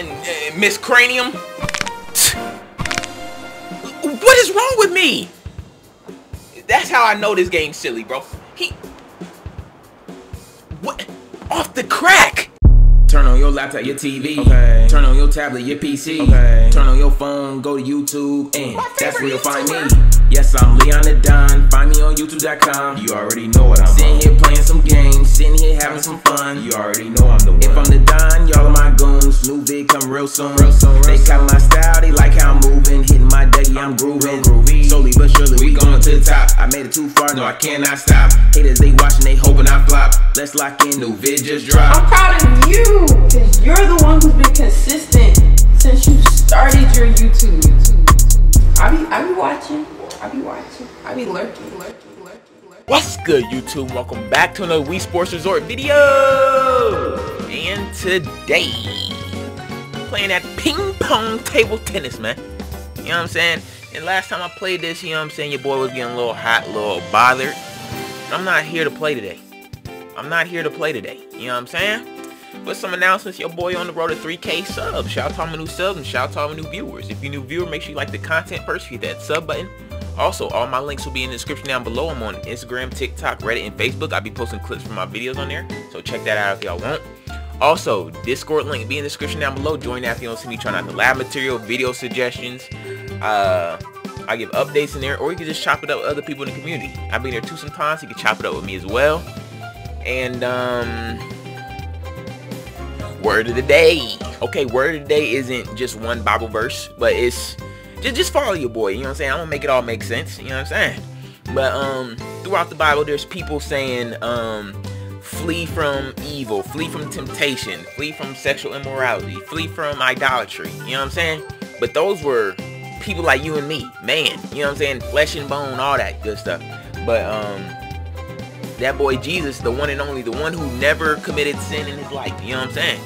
and uh, Miss Cranium. What is wrong with me? That's how I know this game's silly, bro. He... What? Off the crack! Turn on your laptop, your TV. Okay. Turn on your tablet, your PC. Okay. Turn on your phone, go to YouTube, and that's where you'll find me. Yes, I'm Leon the Don. Find me on YouTube.com. You already know what I'm Sitting here playing some games, sitting here having some fun. You already know I'm the one. If I'm the Don, y'all are my goons. New vid come real soon. Real soon, real they caught my style, they like how I'm moving. Hitting my Dougie, I'm grooving. groovy. Slowly but surely, we going to the top. I made it too far, no, I cannot stop. Haters, they watching, they hoping I flop. Let's lock in, new vid just drop. I'm proud of you, because you're the one who's been consistent since you started your YouTube. I be, I be watching. I be watching. I be lurking, lurking, lurking, lurking. What's good, YouTube? Welcome back to another Wii Sports Resort video. And today, playing that ping pong table tennis, man. You know what I'm saying? And last time I played this, you know what I'm saying, your boy was getting a little hot, a little bothered. I'm not here to play today. I'm not here to play today. You know what I'm saying? With some announcements, your boy on the road to 3K subs. Shout out to all my new subs and shout out to all my new viewers. If you're new viewer, make sure you like the content first, hit that sub button. Also, all my links will be in the description down below. I'm on Instagram, TikTok, Reddit, and Facebook. I'll be posting clips from my videos on there, so check that out if y'all want. Also, Discord link be in the description down below. Join that if you don't see me trying out the lab material, video suggestions. Uh, I give updates in there, or you can just chop it up with other people in the community. I've been there too sometimes, so you can chop it up with me as well. And, um, word of the day. Okay, word of the day isn't just one Bible verse, but it's just just follow your boy. You know what I'm saying? I'm gonna make it all make sense. You know what I'm saying? But um, throughout the Bible, there's people saying um, flee from evil, flee from temptation, flee from sexual immorality, flee from idolatry. You know what I'm saying? But those were people like you and me, man. You know what I'm saying? Flesh and bone, all that good stuff. But um, that boy Jesus, the one and only, the one who never committed sin in his life. You know what I'm saying?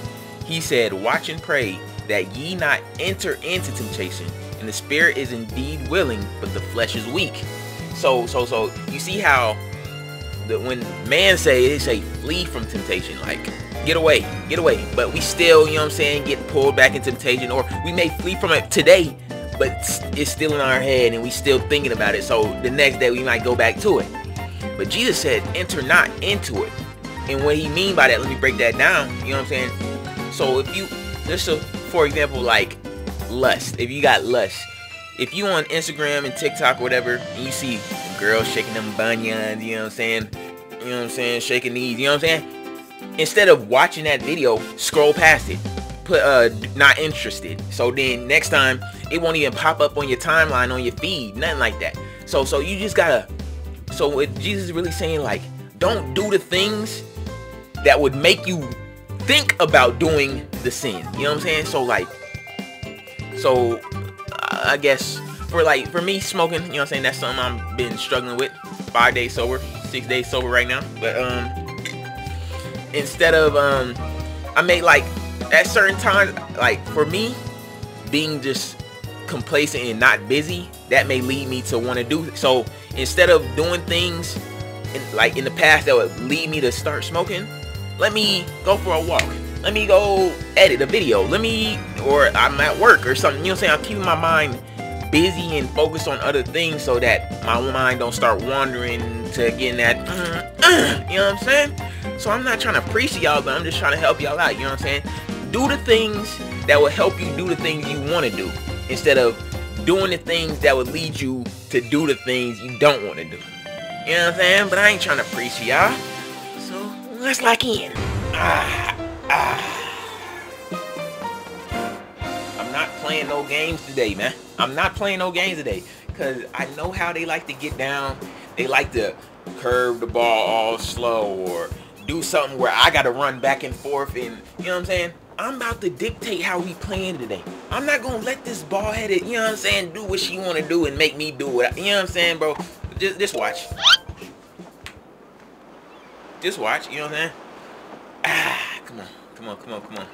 He said, watch and pray that ye not enter into temptation. And the spirit is indeed willing, but the flesh is weak. So, so, so, you see how the when man say, they say flee from temptation, like get away, get away. But we still, you know what I'm saying, get pulled back in temptation. Or we may flee from it today, but it's still in our head and we still thinking about it. So the next day we might go back to it. But Jesus said, enter not into it. And what he mean by that, let me break that down. You know what I'm saying? So if you, just so, for example, like lust. If you got lust, if you on Instagram and TikTok or whatever, and you see girls shaking them bunions, you know what I'm saying? You know what I'm saying? Shaking these, you know what I'm saying? Instead of watching that video, scroll past it. Put uh not interested. So then next time it won't even pop up on your timeline on your feed, nothing like that. So so you just gotta so what Jesus is really saying like don't do the things that would make you think about doing the sin. You know what I'm saying? So like so I guess for like for me smoking, you know what I'm saying, that's something I've been struggling with. Five days sober, six days sober right now. But um instead of um I make like at certain times like for me being just complacent and not busy, that may lead me to want to do so instead of doing things in, like in the past that would lead me to start smoking, let me go for a walk. Let me go edit a video. Let me, or I'm at work or something. You know what I'm saying? I'm keeping my mind busy and focused on other things so that my mind don't start wandering to getting that, you know what I'm saying? So I'm not trying to preach y'all, but I'm just trying to help y'all out. You know what I'm saying? Do the things that will help you do the things you want to do instead of doing the things that would lead you to do the things you don't want to do. You know what I'm saying? But I ain't trying to preach y'all. So let's lock in. Ah. Ah. Not playing no games today, man. I'm not playing no games today. Because I know how they like to get down. They like to curve the ball all slow or do something where I got to run back and forth. And, you know what I'm saying? I'm about to dictate how we playing today. I'm not going to let this ball-headed, you know what I'm saying, do what she want to do and make me do it. You know what I'm saying, bro? Just, just watch. Just watch, you know what I'm saying? Ah. Come on, come on, come on, come on.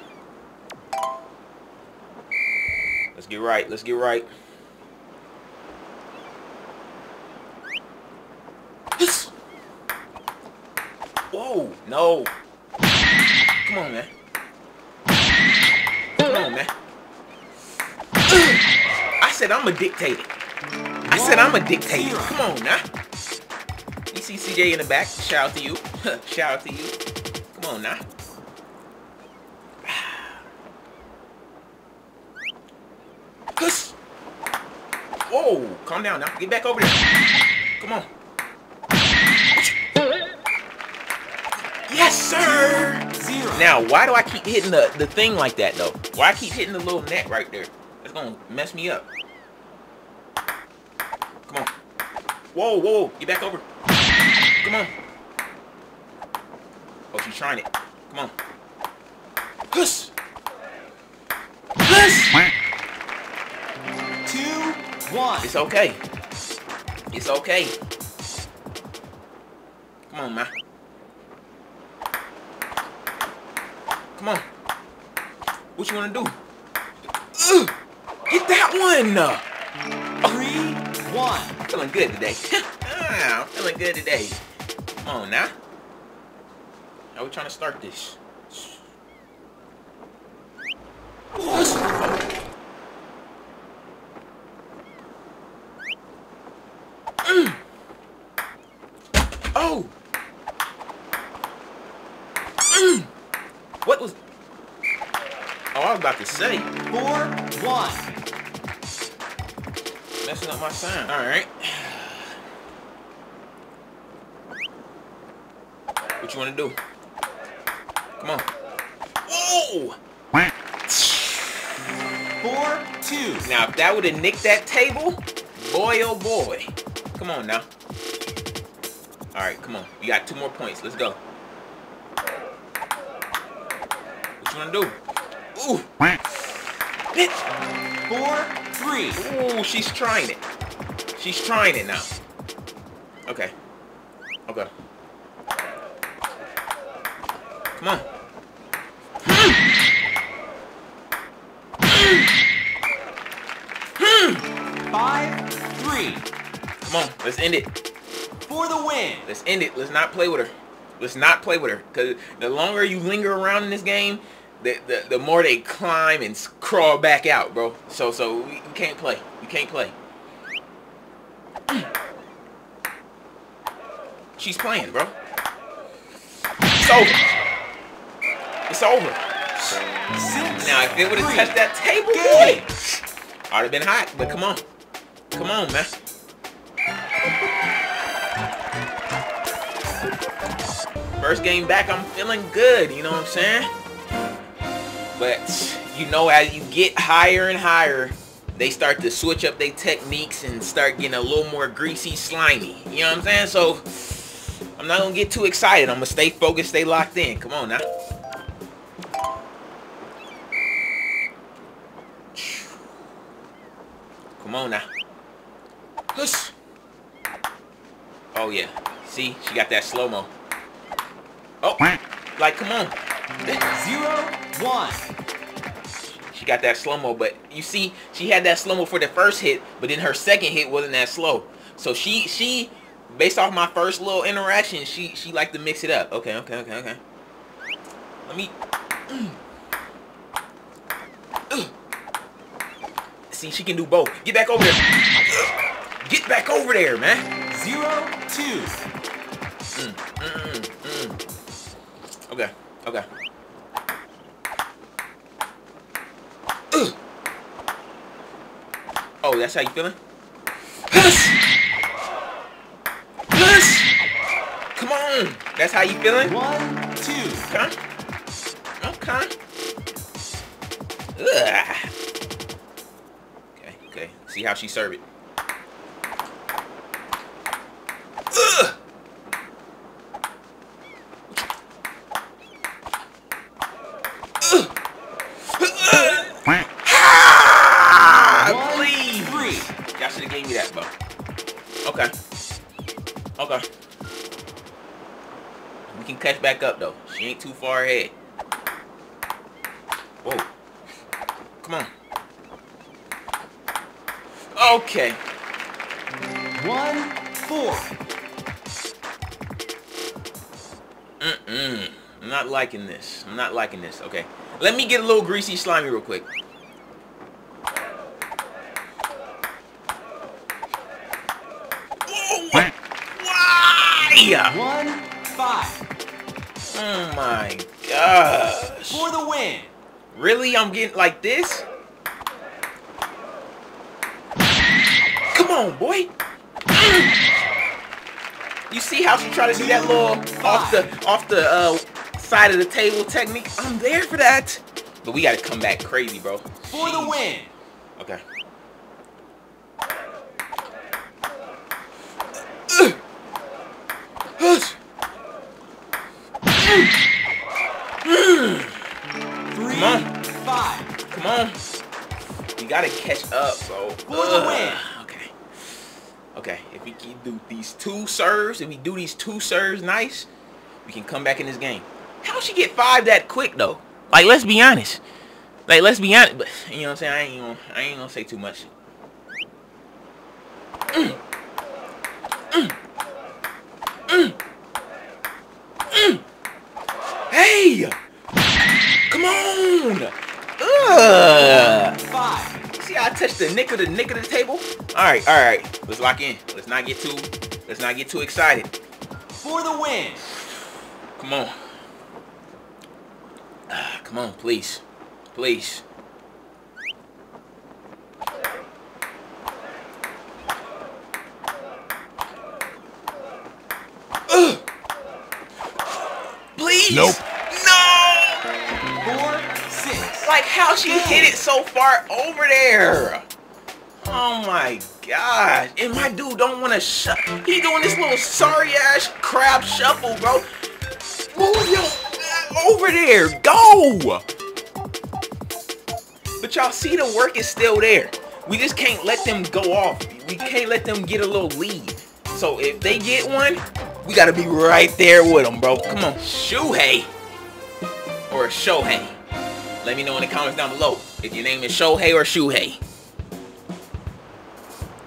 Let's get right. Let's get right. Whoa, no. Come on, man. Come on, man. I said I'm a dictator. I said I'm a dictator. Come on, now. ECCJ in the back. Shout out to you. Shout out to you. Come on, now. Whoa. Calm down now. Get back over there. Come on. Yes, sir. Zero. Now, why do I keep hitting the, the thing like that, though? Why I keep hitting the little net right there? That's going to mess me up. Come on. Whoa, whoa, get back over. Come on. Oh, she's trying it. Come on. Huss. Huss. One. It's okay. It's okay. Come on, man. Come on. What you want to do? Ugh. Get that one! Three, one. Feeling good today. Ah, I'm feeling good today. Come on now. How we trying to start this? Mm. Oh. Mm. What was? Oh, I was about to say, Four, one. messing up my sound. All right. What you want to do? Come on. Whoa! Four, two. Now, if that would have nicked that table, boy, oh boy. Come on now. All right, come on. You got two more points. Let's go. What you want to do? Ooh. Bitch. Four, three. Ooh, she's trying it. She's trying it now. Okay. Okay. Come on. Five, three. Come on. Let's end it. For the win. Let's end it. Let's not play with her. Let's not play with her. Because the longer you linger around in this game, the, the, the more they climb and crawl back out, bro. So so we, we can't play. You can't play. She's playing, bro. It's over. It's over. Now, if it would have touched that table, boy, I'd have been hot. But come on. Come on, man. First game back, I'm feeling good. You know what I'm saying? But, you know, as you get higher and higher, they start to switch up their techniques and start getting a little more greasy, slimy. You know what I'm saying? So, I'm not going to get too excited. I'm going to stay focused, stay locked in. Come on now. Come on now. Hush. Oh yeah. See, she got that slow mo. Oh, like come on. Zero, one. She got that slow mo, but you see, she had that slow mo for the first hit, but then her second hit wasn't that slow. So she she, based off my first little interaction, she she liked to mix it up. Okay, okay, okay, okay. Let me. See, she can do both. Get back over there. Get back over there, man. Zero, two. Mm, mm, mm, mm. Okay, okay. Ugh. Oh, that's how you feeling? Hush! Hush! Come on! That's how you feeling? One, two. Okay. Okay. Ugh. Okay, okay. See how she serve it. You ain't too far ahead. Whoa. Come on. Okay. One, four. Mm-mm. I'm not liking this. I'm not liking this. Okay. Let me get a little greasy slimy real quick. Whoa. One, five. Oh my gosh. For the win. Really? I'm getting like this? Come on, boy. You see how she tried to do that little off the off the uh, side of the table technique? I'm there for that. But we gotta come back crazy, bro. For the win. Okay. Three, on. five. Come on. You gotta catch up, bro. For the win. Okay. Okay. If we can do these two serves, if we do these two serves nice, we can come back in this game. How she get five that quick though? Like, let's be honest. Like, let's be honest. But you know what I'm saying? I ain't gonna, I ain't gonna say too much. Mm. Nick of the nick of the table? Alright, alright. Let's lock in. Let's not get too let's not get too excited. For the win. Come on. Ah, come on, please. Please. Ugh. Please. Nope. No. Four, six. Like how she hit it so far over there. Oh my god. And my dude don't want to shut. He doing this little sorry ass crab shuffle, bro. Move your over there. Go. But y'all see the work is still there. We just can't let them go off. We can't let them get a little lead. So if they get one, we gotta be right there with them, bro. Come on, Shuhei or Shohei. Let me know in the comments down below if your name is Shohei or Shuhei.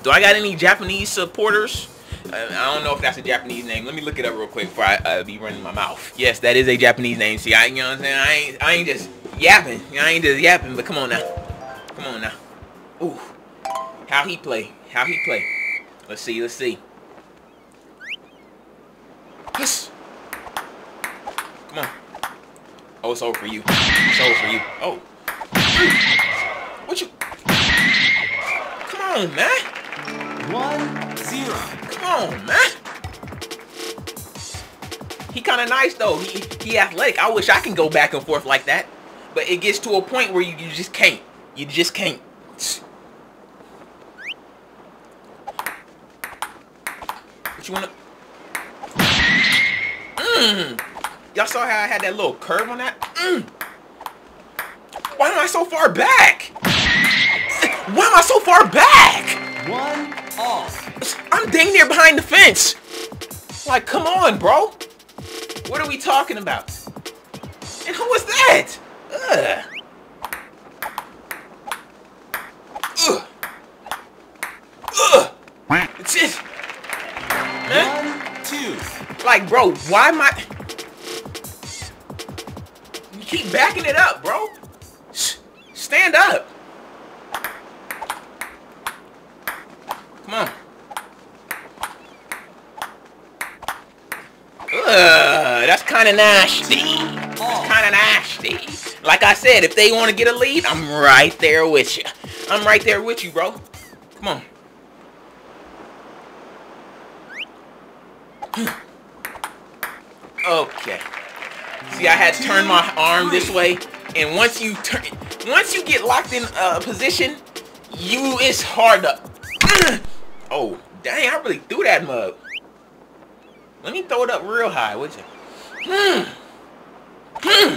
Do I got any Japanese supporters? Uh, I don't know if that's a Japanese name. Let me look it up real quick before I uh, be running my mouth. Yes, that is a Japanese name. See, I, you know what I'm saying? I ain't, I ain't just yapping. I ain't just yapping, but come on now. Come on now. Ooh. How he play? How he play? Let's see, let's see. Yes. Come on. Oh, it's over for you. It's over for you. Oh. What you? Come on, man. One, zero. Come on, man. He kind of nice though. He he athletic. I wish I can go back and forth like that, but it gets to a point where you, you just can't. You just can't. What you wanna? Mmm. Y'all saw how I had that little curve on that? Mmm. Why am I so far back? Why am I so far back? One, I'm dang near behind the fence. Like, come on, bro. What are we talking about? And who was that? Ugh. Ugh. Ugh. It's it. Man, One, two. like, bro, why am I... You keep backing it up, bro. Stand up. Come on. Ugh, that's kind of nasty. All. Kind of nasty. Like I said, if they want to get a lead, I'm right there with you. I'm right there with you, bro. Come on. Hmm. Okay. See, I had to turn my arm this way, and once you turn, once you get locked in a position, you it's hard to. Oh, dang! I really threw that mug. Let me throw it up real high, would you? Hmm. Hmm.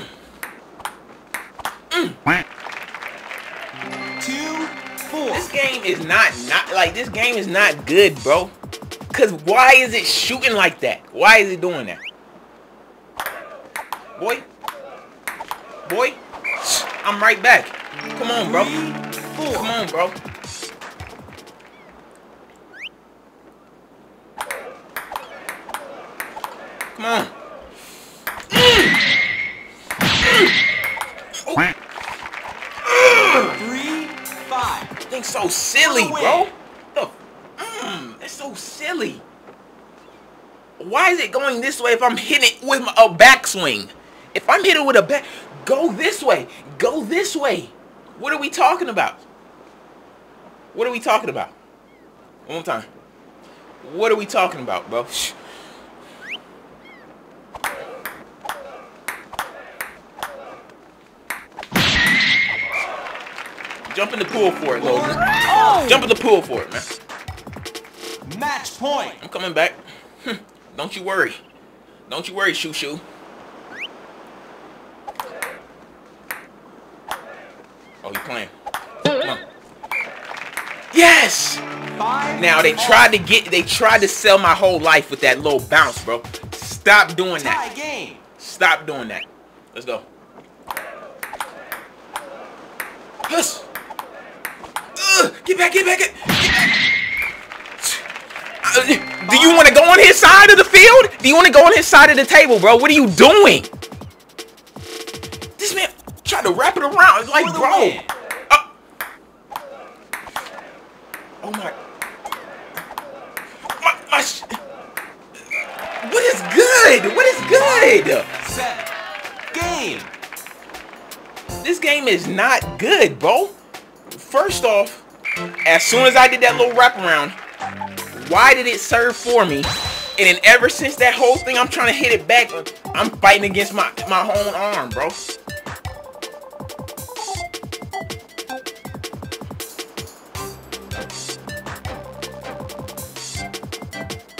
Two, four. This game is not not like this game is not good, bro. Cause why is it shooting like that? Why is it doing that? Boy. Boy. I'm right back. Come on, bro. Come on, bro. Come on. Three, five. Thing's so silly, bro. The, mm, it's so silly. Why is it going this way if I'm hitting it with a backswing? If I'm hitting with a back, go this way. Go this way. What are we talking about? What are we talking about? One more time. What are we talking about, bro? Jump in the pool for it, Logan. Oh. Jump in the pool for it, man. Match point. I'm coming back. Hmm. Don't you worry. Don't you worry, Shoo Shoo. Oh, you playing. Come on. Yes! Five now they tried to get they tried to sell my whole life with that little bounce, bro. Stop doing that. Game. Stop doing that. Let's go. Hush. Get back, get back, get, get back. Uh, do you want to go on his side of the field? Do you want to go on his side of the table, bro? What are you doing? This man tried to wrap it around. Like, bro. Uh, oh, my. My, my What is good? What is good? Set. Game. This game is not good, bro. First off, as soon as I did that little wraparound, why did it serve for me? And then ever since that whole thing, I'm trying to hit it back. I'm fighting against my, my own arm, bro.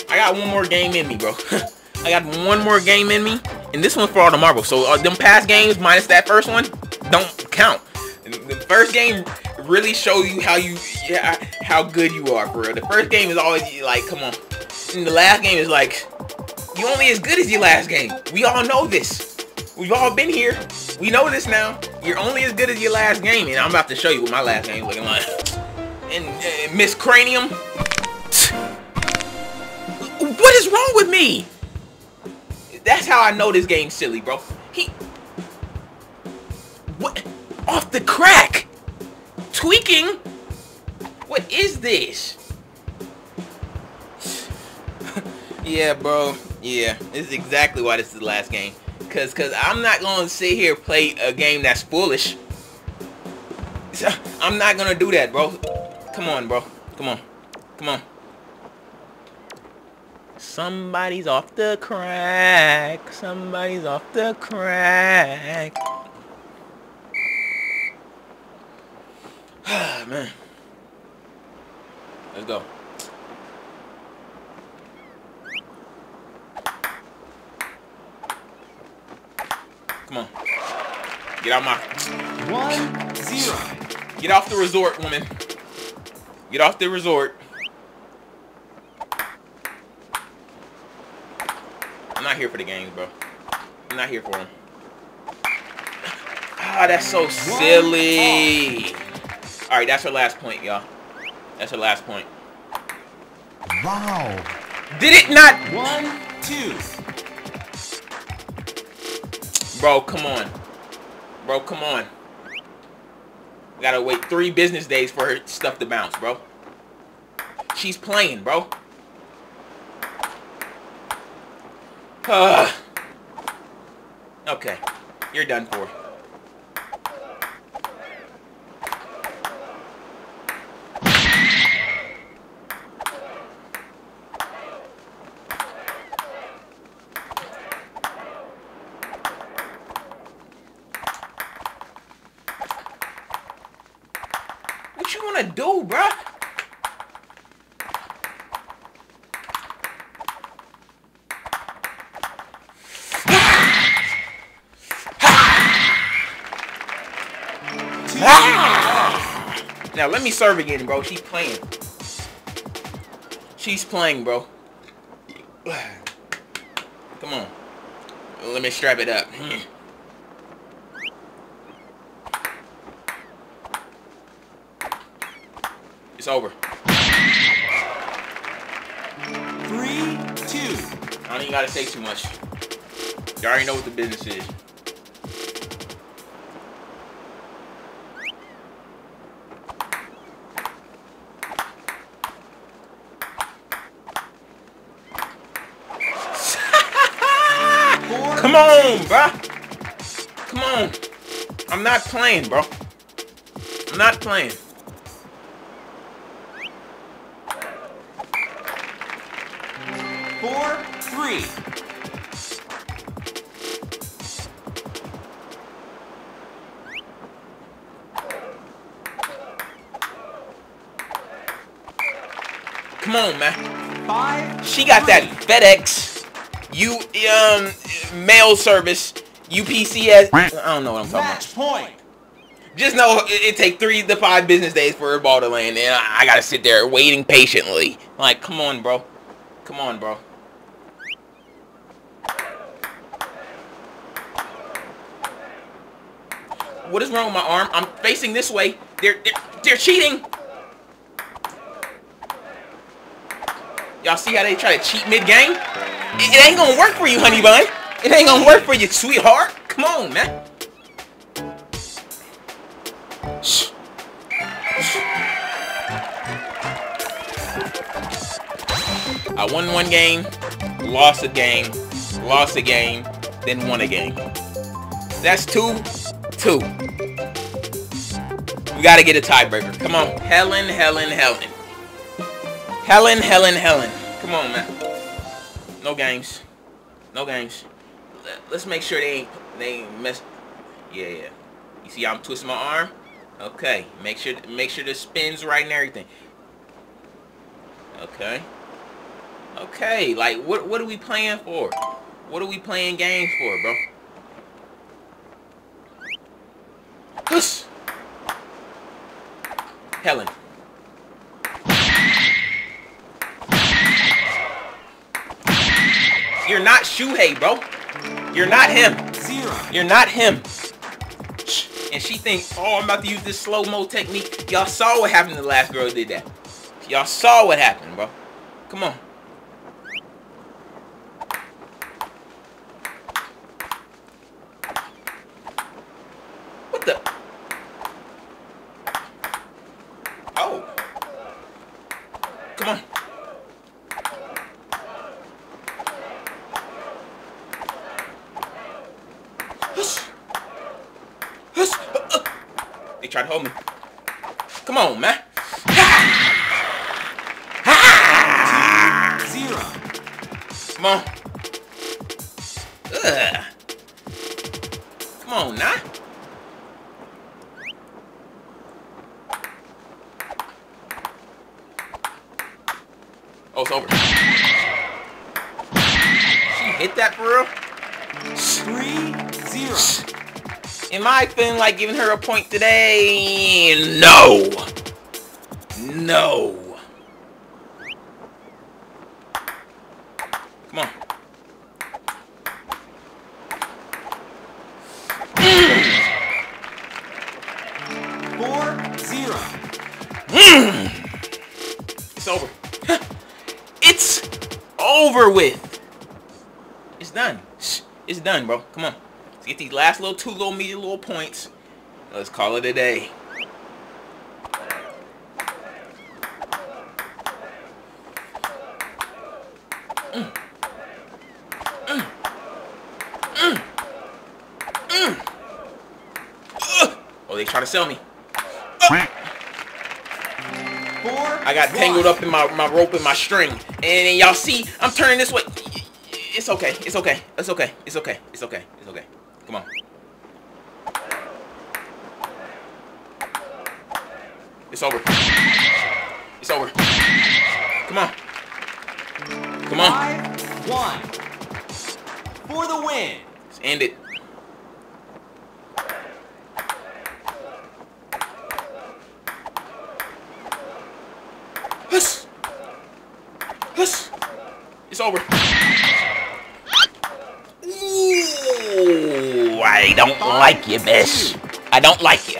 I got one more game in me, bro. I got one more game in me. And this one's for all the marbles. So uh, them past games minus that first one don't count. The first game really show you how you yeah, how good you are real. The first game is always like, come on. And the last game is like, you only as good as your last game. We all know this. We've all been here. We know this now. You're only as good as your last game. And I'm about to show you what my last game looking like. And uh, Miss Cranium. What is wrong with me? That's how I know this game's silly, bro. He... What? Off the crack! Tweaking? What is this? yeah, bro. Yeah, this is exactly why this is the last game. Cause, cause I'm not gonna sit here play a game that's foolish. I'm not gonna do that, bro. Come on, bro. Come on. Come on. Somebody's off the crack. Somebody's off the crack. Man. Let's go. Come on. Get out my... One, zero. Get off the resort, woman. Get off the resort. I'm not here for the games, bro. I'm not here for them. Ah, that's so silly. All right, that's her last point, y'all. That's her last point. Wow. Did it not? One, two. Bro, come on. Bro, come on. Gotta wait three business days for her stuff to bounce, bro. She's playing, bro. Uh, okay. You're done for. to do, bruh? Now let me serve again, bro. She's playing. She's playing, bro. Come on. Let me strap it up. Hmm. It's over. Three, two. I don't even gotta say too much. You already know what the business is. On, bro. Come on. I'm not playing, bro. I'm not playing. Four, three. Come on, man. Five. She got that FedEx, you um mail service, UPCS. I don't know what I'm talking about. Match point. Just know it, it take three to five business days for a ball to land, and I, I gotta sit there waiting patiently. Like, come on, bro. Come on, bro. What is wrong with my arm? I'm facing this way. They're they're, they're cheating. Y'all see how they try to cheat mid-game? It, it ain't gonna work for you, honey bun. It ain't gonna work for you, sweetheart. Come on, man. Shh. I won one game, lost a game, lost a game, then won a game. That's two, two. We gotta get a tiebreaker. Come on, Helen, Helen, Helen. Helen, Helen, Helen. Come on, man. No games. No games. Let- Let's make sure they ain't they ain't mess. Yeah, yeah. You see, I'm twisting my arm. Okay. Make sure make sure the spins right and everything. Okay. Okay. Like, what what are we playing for? What are we playing games for, bro? Hush. Helen. You're not Shuhei, bro. You're not him. Zero. You're not him. And she thinks, oh, I'm about to use this slow-mo technique. Y'all saw what happened to the last girl who did that. Y'all saw what happened, bro. Come on. Oh, it's over. She hit that for real? Three, zero. Am I feeling like giving her a point today? No. No. Over with. It's done. It's done, bro. Come on. Let's get these last little two little media little points. Let's call it a day. Mm. Mm. Mm. Mm. Oh, they try to sell me. Ugh. I got tangled up in my, my rope and my string. And y'all see, I'm turning this way. It's okay. It's okay. It's okay. It's okay. It's okay. It's okay. Come on. It's over. It's over. Come on. Come on. Five, one. For the win. Let's end it. Hush. Hush. It's over. Ooh, I don't like you, bitch. I don't like you.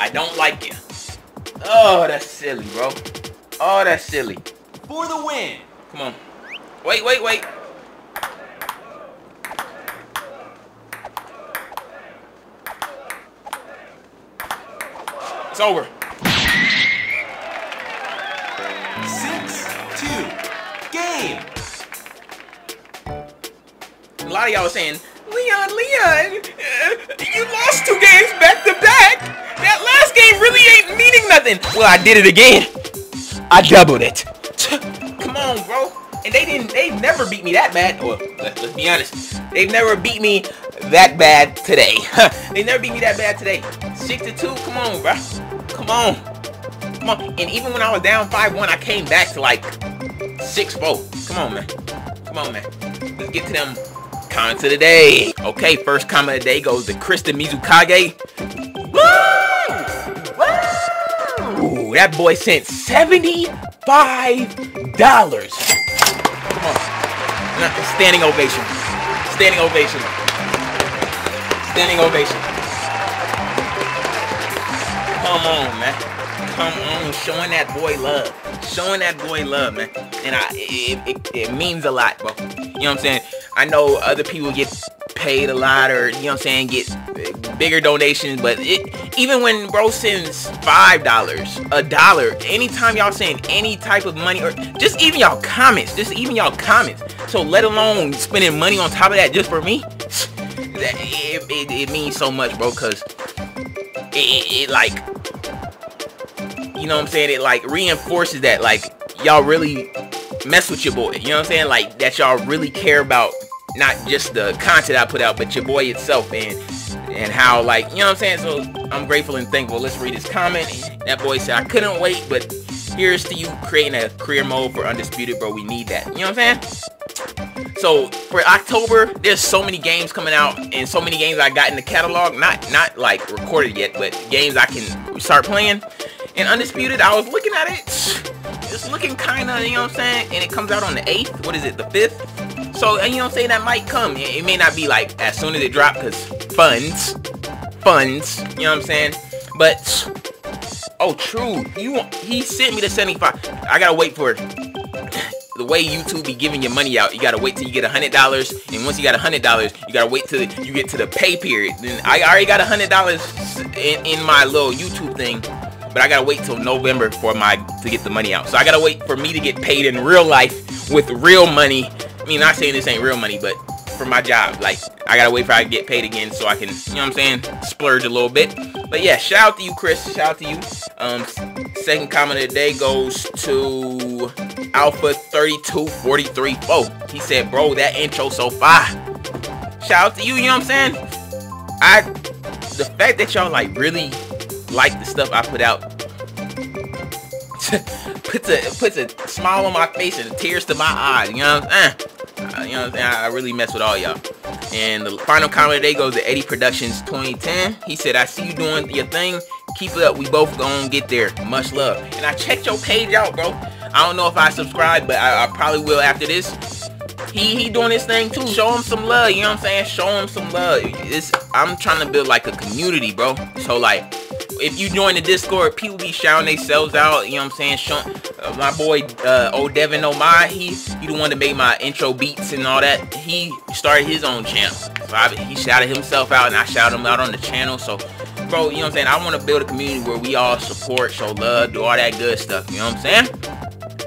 I don't like you. Oh, that's silly, bro. Oh, that's silly. For the win. Come on. Wait, wait, wait. It's over. Lot of y'all are saying, Leon, Leon, uh, you lost two games back to back. That last game really ain't meaning nothing. Well, I did it again. I doubled it. Come on, bro. And they didn't, they never beat me that bad. Well, let's, let's be honest. They've never beat me that bad today. they never beat me that bad today. Six to two, come on, bro. Come on. Come on. And even when I was down 5-1, I came back to like 6-4. Come on, man. Come on, man. Let's get to them comments of the day. Okay, first comment of the day goes to Krista Mizukage. Woo! Woo! That boy sent $75. Come on. Standing ovation. Standing ovation. Standing ovation. Come on, man. Come on, showing that boy love. Showing that boy love, man. And I, it, it, it means a lot, bro. You know what I'm saying? I know other people get paid a lot or, you know what I'm saying, get bigger donations, but it even when bro sends five dollars, a dollar, anytime y'all send any type of money or just even y'all comments, just even y'all comments. So let alone spending money on top of that just for me, it, it, it means so much, bro, cause it, it, it like you know what I'm saying? It like reinforces that like y'all really mess with your boy. You know what I'm saying? Like that y'all really care about not just the content I put out, but your boy itself and and how like you know what I'm saying. So I'm grateful and thankful. Let's read his comment. That boy said I couldn't wait, but here's to you creating a career mode for undisputed, bro. We need that. You know what I'm saying? So for October, there's so many games coming out and so many games I got in the catalog. Not not like recorded yet, but games I can start playing. And Undisputed, I was looking at it. It's looking kind of, you know what I'm saying? And it comes out on the 8th. What is it, the 5th? So, and you know what I'm saying? That might come. It may not be like as soon as it drops because funds. Funds. You know what I'm saying? But, oh, true. You He sent me the 75. I got to wait for it the way YouTube be giving your money out, you gotta wait till you get a hundred dollars, and once you got a hundred dollars, you gotta wait till you get to the pay period. Then I already got a hundred dollars in, in my little YouTube thing, but I gotta wait till November for my to get the money out. So I gotta wait for me to get paid in real life with real money. I mean, not saying this ain't real money, but for my job, like I gotta wait for I get paid again so I can, you know what I'm saying, splurge a little bit. But yeah, shout out to you, Chris. Shout out to you. Um, second comment of the day goes to Alpha 3243. Oh, he said, bro, that intro so fire. Shout out to you. You know what I'm saying? I, the fact that y'all like really like the stuff I put out puts a puts a smile on my face and tears to my eyes. You know what I'm saying? Uh, you know what I'm saying? I really mess with all y'all. And the final comment today goes to Eddie Productions 2010. He said, I see you doing your thing. Keep it up. We both gonna get there. Much love. And I checked your page out, bro. I don't know if I subscribe, but I, I probably will after this. He he doing his thing too. Show him some love. You know what I'm saying? Show him some love. It's, I'm trying to build like a community, bro. So like if you join the Discord, people be shouting themselves out. You know what I'm saying? Uh, my boy, uh, old Devin Omai, he he the one that made my intro beats and all that. He started his own channel. So I, he shouted himself out, and I shouted him out on the channel. So, bro, you know what I'm saying? I want to build a community where we all support, show love, do all that good stuff. You know what I'm saying?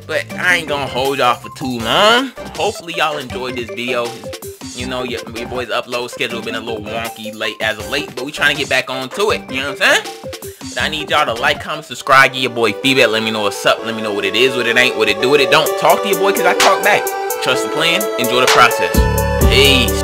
But I ain't gonna hold y'all for too long. Hopefully y'all enjoyed this video. You know, your, your boy's upload schedule been a little wonky late as of late, but we trying to get back on to it. You know what I'm saying? I need y'all to like, comment, subscribe, give your boy feedback. Let me know what's up. Let me know what it is, what it ain't, what it do, what it don't. Talk to your boy because I talk back. Trust the plan. Enjoy the process. Peace.